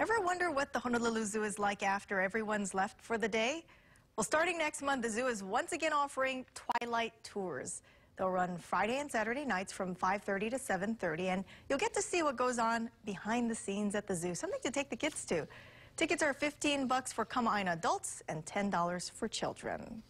Ever wonder what the Honolulu Zoo is like after everyone's left for the day? Well, starting next month, the zoo is once again offering twilight tours. They'll run Friday and Saturday nights from 5.30 to 7.30, and you'll get to see what goes on behind the scenes at the zoo, something to take the kids to. Tickets are 15 bucks for Kama'aina adults and $10 for children.